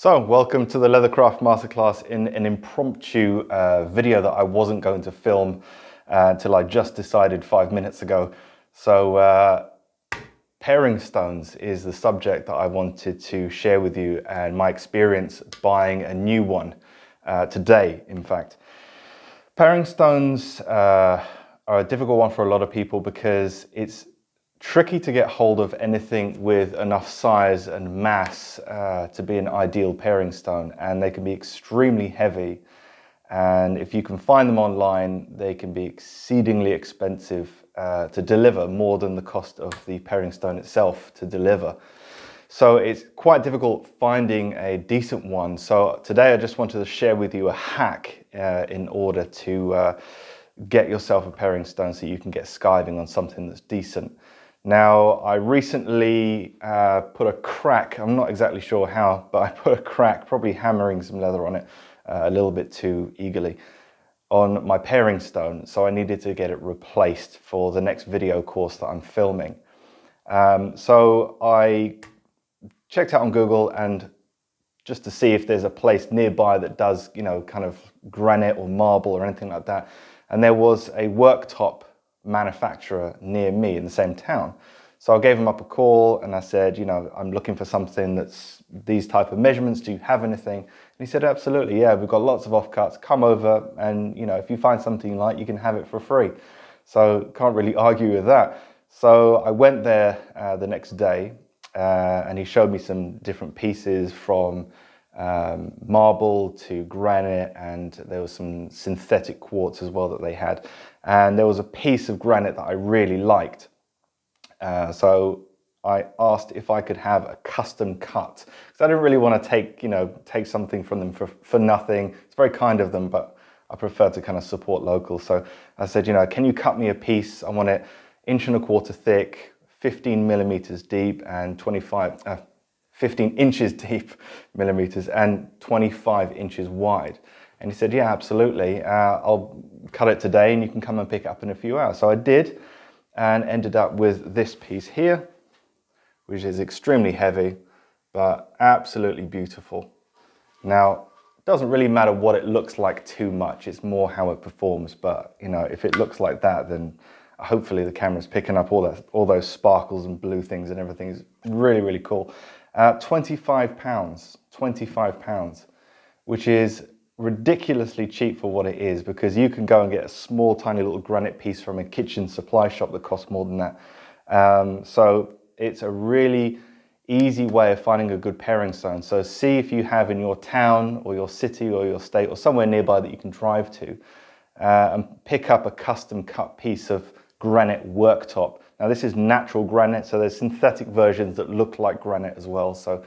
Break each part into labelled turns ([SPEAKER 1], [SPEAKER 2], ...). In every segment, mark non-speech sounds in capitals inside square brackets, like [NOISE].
[SPEAKER 1] So, welcome to the Leathercraft Masterclass in an impromptu uh, video that I wasn't going to film uh, until I just decided five minutes ago. So, uh, paring stones is the subject that I wanted to share with you and my experience buying a new one uh, today, in fact. Paring stones uh, are a difficult one for a lot of people because it's tricky to get hold of anything with enough size and mass uh, to be an ideal paring stone and they can be extremely heavy. And if you can find them online they can be exceedingly expensive uh, to deliver more than the cost of the paring stone itself to deliver. So it's quite difficult finding a decent one. So today I just wanted to share with you a hack uh, in order to uh, get yourself a paring stone so you can get skiving on something that's decent now, I recently uh, put a crack, I'm not exactly sure how, [LAUGHS] but I put a crack, probably hammering some leather on it uh, a little bit too eagerly, on my paring stone. So I needed to get it replaced for the next video course that I'm filming. Um, so I checked out on Google and just to see if there's a place nearby that does, you know, kind of granite or marble or anything like that. And there was a worktop manufacturer near me in the same town. So I gave him up a call and I said, you know, I'm looking for something that's these type of measurements. Do you have anything? And he said, absolutely, yeah, we've got lots of offcuts. Come over and, you know, if you find something you like, you can have it for free. So can't really [LAUGHS] argue with that. So I went there uh, the next day uh, and he showed me some different pieces from um, marble to granite and there was some synthetic quartz as well that they had and there was a piece of granite that I really liked. Uh, so I asked if I could have a custom cut because I didn't really want to take you know take something from them for, for nothing. It's very kind of them but I prefer to kind of support local so I said you know can you cut me a piece? I want it inch and a quarter thick 15 millimeters deep and 25 uh, 15 inches [LAUGHS] deep millimeters and 25 inches wide. And he said, yeah, absolutely. Uh, I'll cut it today and you can come and pick it up in a few hours. So I did and ended up with this piece here, which is extremely heavy, but absolutely beautiful. Now, it doesn't really matter what it looks like too much. It's more how it performs. But, you know, if it looks like that, then hopefully the camera's picking up all that, all those sparkles and blue things and everything is really, really cool. Uh, 25 pounds, 25 pounds, which is ridiculously cheap for what it is because you can go and get a small tiny little granite piece from a kitchen supply shop that costs more than that. Um, so it's a really easy way of finding a good paring stone. So see if you have in your town or your city or your state or somewhere nearby that you can drive to uh, and pick up a custom cut piece of granite worktop now this is natural granite, so there's synthetic versions that look like granite as well, so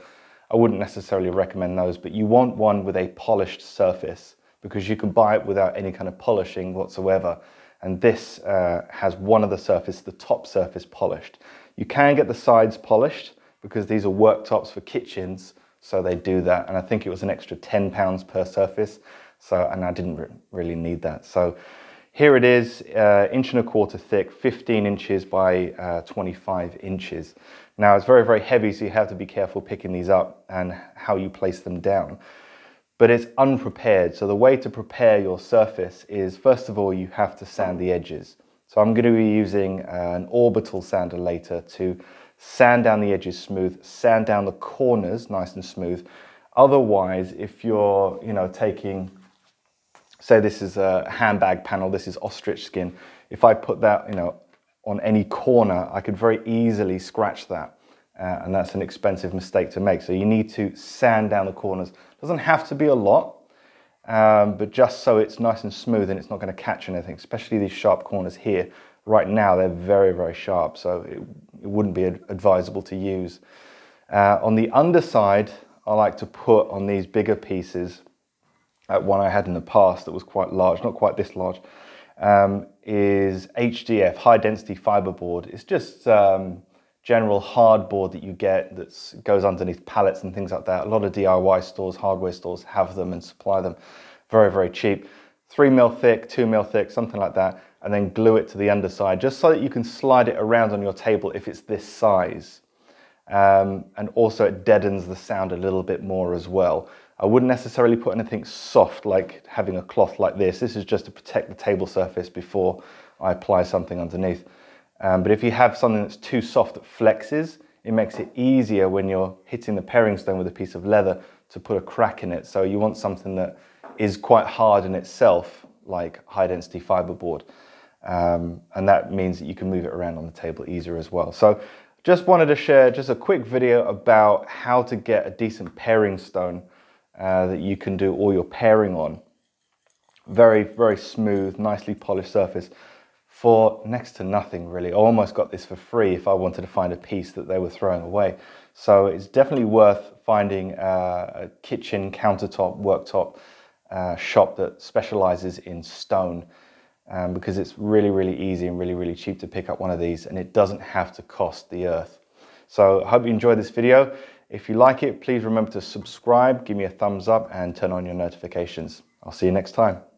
[SPEAKER 1] I wouldn't necessarily recommend those, but you want one with a polished surface because you can buy it without any kind of polishing whatsoever. And this uh, has one of the surface, the top surface polished. You can get the sides polished because these are worktops for kitchens, so they do that. And I think it was an extra 10 pounds per surface. So, and I didn't re really need that. So here it is, uh, inch and a quarter thick, 15 inches by uh, 25 inches. Now it's very, very heavy, so you have to be careful picking these up and how you place them down. But it's unprepared, so the way to prepare your surface is, first of all, you have to sand the edges. So I'm going to be using an orbital sander later to sand down the edges smooth, sand down the corners nice and smooth. Otherwise, if you're, you know, taking say this is a handbag panel, this is ostrich skin. If I put that, you know, on any corner, I could very easily scratch that. Uh, and that's an expensive mistake to make. So you need to sand down the corners. Doesn't have to be a lot, um, but just so it's nice and smooth and it's not gonna catch anything, especially these sharp corners here. Right now, they're very, very sharp, so it, it wouldn't be advisable to use. Uh, on the underside, I like to put on these bigger pieces uh, one I had in the past that was quite large, not quite this large, um, is HDF, high density fiberboard. It's just um, general hardboard that you get that goes underneath pallets and things like that. A lot of DIY stores, hardware stores have them and supply them very, very cheap. Three mil thick, two mil thick, something like that, and then glue it to the underside just so that you can slide it around on your table if it's this size. Um, and also it deadens the sound a little bit more as well. I wouldn't necessarily put anything soft like having a cloth like this. This is just to protect the table surface before I apply something underneath. Um, but if you have something that's too soft that flexes, it makes it easier when you're hitting the paring stone with a piece of leather to put a crack in it. So you want something that is quite hard in itself, like high density fiberboard. Um, and that means that you can move it around on the table easier as well. So just wanted to share just a quick video about how to get a decent paring stone uh, that you can do all your paring on. Very, very smooth, nicely polished surface for next to nothing really. I almost got this for free if I wanted to find a piece that they were throwing away. So it's definitely worth finding uh, a kitchen, countertop, worktop uh, shop that specializes in stone um, because it's really, really easy and really, really cheap to pick up one of these and it doesn't have to cost the earth. So I hope you enjoyed this video. If you like it, please remember to subscribe, give me a thumbs up and turn on your notifications. I'll see you next time.